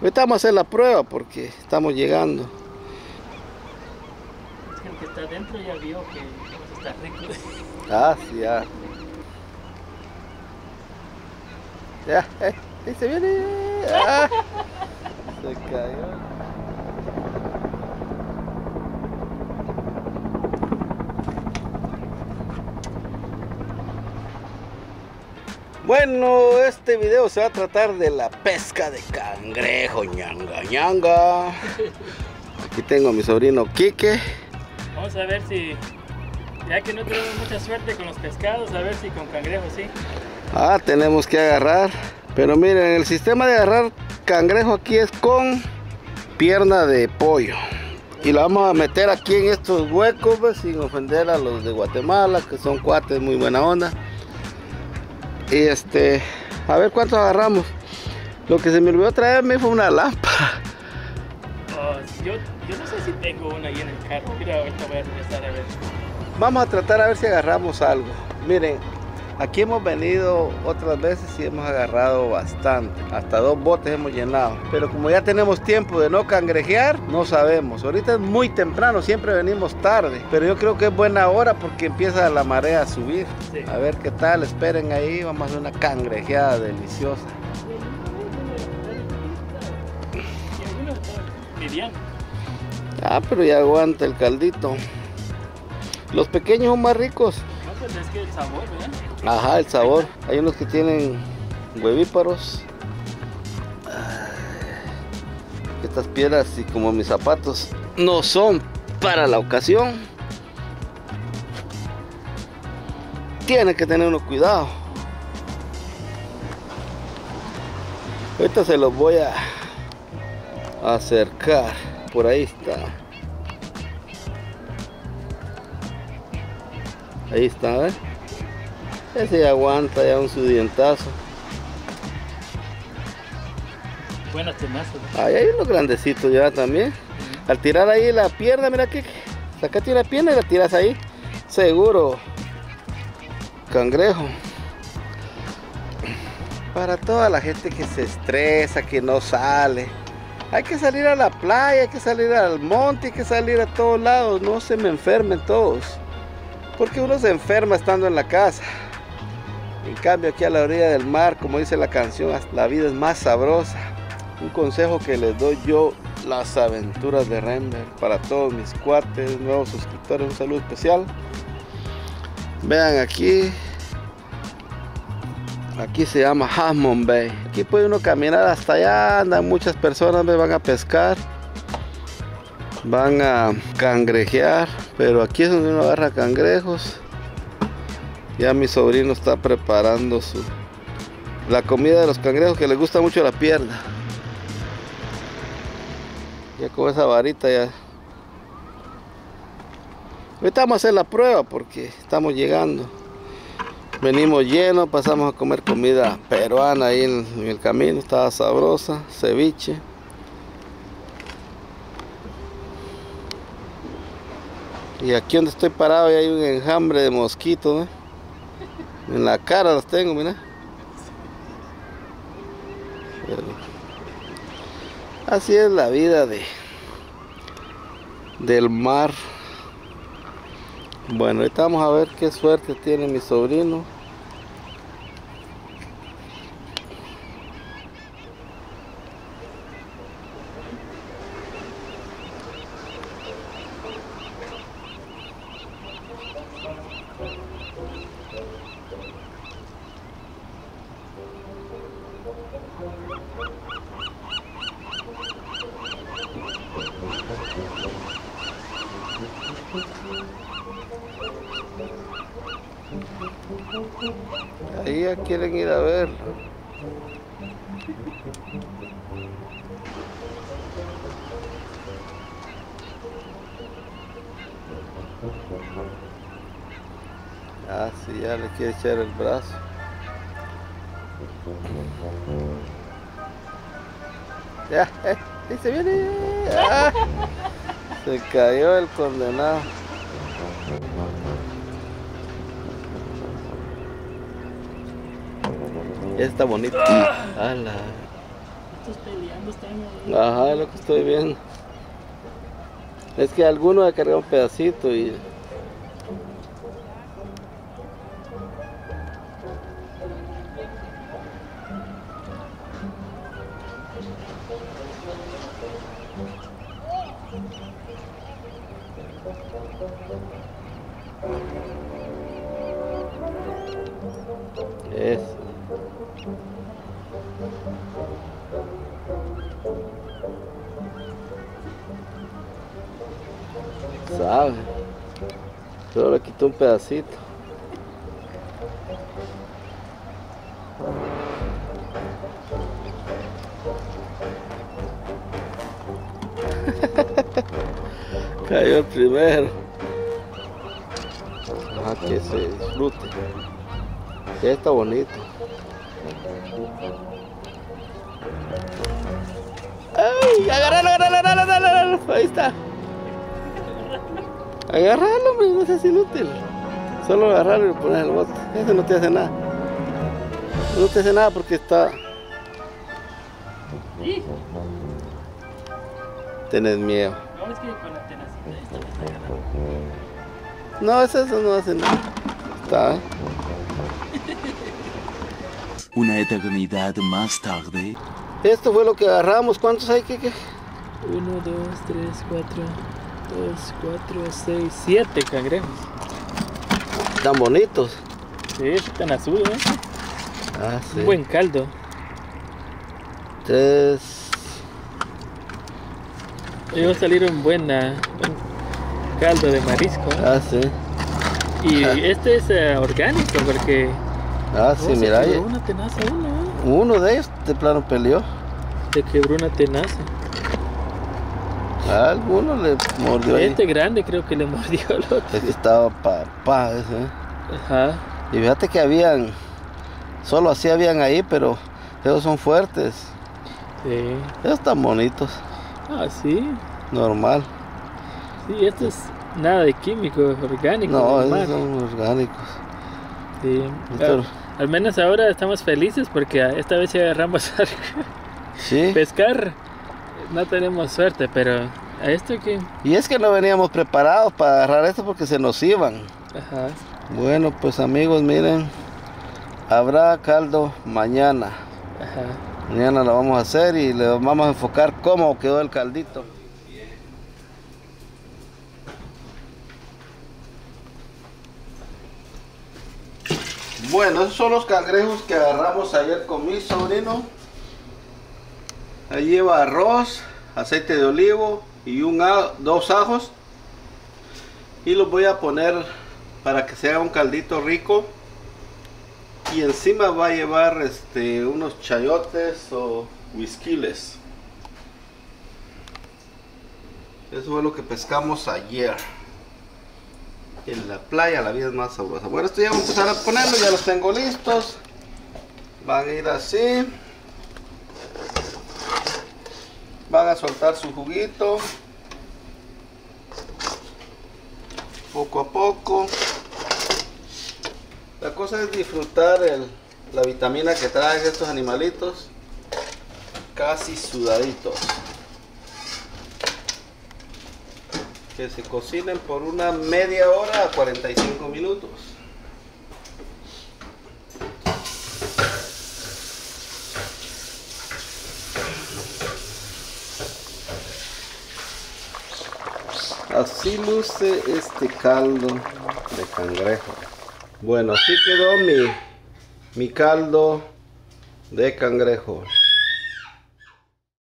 Ahorita vamos a hacer la prueba porque estamos llegando. Es que el que está adentro ya vio que está rico. Ah, sí, ya. Ya, eh, ahí se viene. Ah, se cayó. Bueno, este video se va a tratar de la pesca de cangrejo, ñanga, ñanga. Aquí tengo a mi sobrino Quique. Vamos a ver si, ya que no tenemos mucha suerte con los pescados, a ver si con cangrejos sí. Ah, tenemos que agarrar. Pero miren, el sistema de agarrar cangrejo aquí es con pierna de pollo. Y lo vamos a meter aquí en estos huecos, pues, sin ofender a los de Guatemala, que son cuates muy buena onda. Y este, a ver cuántos agarramos. Lo que se me olvidó traerme fue una lámpara. Oh, yo, yo no sé si tengo una ahí en el carro. Mira, ahorita voy a regresar a ver. Vamos a tratar a ver si agarramos algo. Miren, aquí hemos venido otras veces y hemos agarrado bastante. Hasta dos botes hemos llenado. Pero como ya tenemos tiempo de no cangrejear, no sabemos. Ahorita es muy temprano, siempre venimos tarde. Pero yo creo que es buena hora porque empieza la marea a subir. Sí. A ver qué tal, esperen ahí. Vamos a hacer una cangrejeada deliciosa. Ah, pero ya aguanta el caldito. Los pequeños son más ricos. Pues es que el sabor. Ajá, el sabor. Hay unos que tienen huevíparos. Estas piedras y como mis zapatos no son para la ocasión. Tiene que tener uno cuidado. Ahorita se los voy a acercar. Por ahí está. Ahí está, ¿ves? Ese ya aguanta ya un su dientazo. Buenas tenazas. Ahí hay unos grandecitos ya también. Al tirar ahí la pierna, mira que sacate una pierna y la tiras ahí. Seguro. Cangrejo. Para toda la gente que se estresa, que no sale. Hay que salir a la playa, hay que salir al monte, hay que salir a todos lados. No se me enfermen todos. Porque uno se enferma estando en la casa. En cambio aquí a la orilla del mar, como dice la canción, la vida es más sabrosa. Un consejo que les doy yo, las aventuras de Render, para todos mis cuates, nuevos suscriptores, un saludo especial. Vean aquí, aquí se llama Hammond Bay. Aquí puede uno caminar hasta allá, andan muchas personas, me van a pescar, van a cangrejear, pero aquí es donde uno agarra cangrejos. Ya mi sobrino está preparando su la comida de los cangrejos que les gusta mucho la pierna. Ya con esa varita ya. Ahorita vamos a hacer la prueba porque estamos llegando. Venimos llenos, pasamos a comer comida peruana ahí en el camino, estaba sabrosa, ceviche. Y aquí donde estoy parado ya hay un enjambre de mosquitos. En la cara los tengo, mira. Pero así es la vida de del mar. Bueno, ahorita vamos a ver qué suerte tiene mi sobrino. Ahí ya quieren ir a ver. Ah, sí, ya le quiere echar el brazo. Ya, eh, se viene. Ah, se cayó el condenado. Ya está bonito. Ala. estos peleando están. Ajá, es lo que estoy viendo. Es que alguno ha cargado un pedacito y... Sabe. Solo quitó un pedacito. Cayó el primero. Ah, que se disfrute. Ya está bonito. ¡Ay! ¡Agárralo, agárralo, agárralo, agárralo! Ahí está. Agárralo, hombre, no seas inútil. Solo agarrarlo y poner el bote. Eso no te hace nada. No te hace nada porque está. Sí. Tienes miedo. No, es que con la tenacidad esto me está agarrando. No, eso, eso no hace nada. Está. Una eternidad más tarde. Esto fue lo que agarramos. ¿Cuántos hay? ¿Qué, qué? 1, 2, 3, 4, 2, 4, 6, 7 cangrejos. Tan bonitos. Sí, están azules, ¿eh? Ah, sí. Un buen caldo. Tres. Hoy va a salir un buen, ah, caldo de marisco. ¿eh? Ah, sí. Y este es eh, orgánico porque Ah, sí, oh, se mira. quebró ahí. una tenaza uno, ¿eh? Uno de ellos de plano peleó. Se quebró una tenaza. A alguno le mordió ahí. Este grande creo que le mordió al otro. Ese estaba papá ese. Ajá. Y fíjate que habían, solo así habían ahí, pero esos son fuertes. Sí. Esos están bonitos, Ah, sí. normal. Sí, esto es nada de químico, es orgánico. No, normal. esos son orgánicos. Sí. Al menos ahora estamos felices porque esta vez sí agarramos algo. Sí. Pescar no tenemos suerte, pero a esto que... Y es que no veníamos preparados para agarrar esto porque se nos iban. Ajá. Bueno, pues amigos, miren, habrá caldo mañana. Ajá. Mañana lo vamos a hacer y le vamos a enfocar cómo quedó el caldito. Bueno, esos son los cangrejos que agarramos ayer con mi sobrino. Ahí lleva arroz, aceite de olivo y un dos ajos. Y los voy a poner para que se haga un caldito rico. Y encima va a llevar este, unos chayotes o whiskiles. Eso fue lo que pescamos ayer. En la playa la vida es más sabrosa. Bueno, esto ya vamos a empezar a ponerlo, ya los tengo listos. Van a ir así. Van a soltar su juguito. Poco a poco. La cosa es disfrutar la vitamina que traen estos animalitos. Casi sudaditos. Que se cocinen por una media hora a 45 minutos. Así luce este caldo de cangrejo. Bueno, así quedó mi, mi caldo de cangrejo.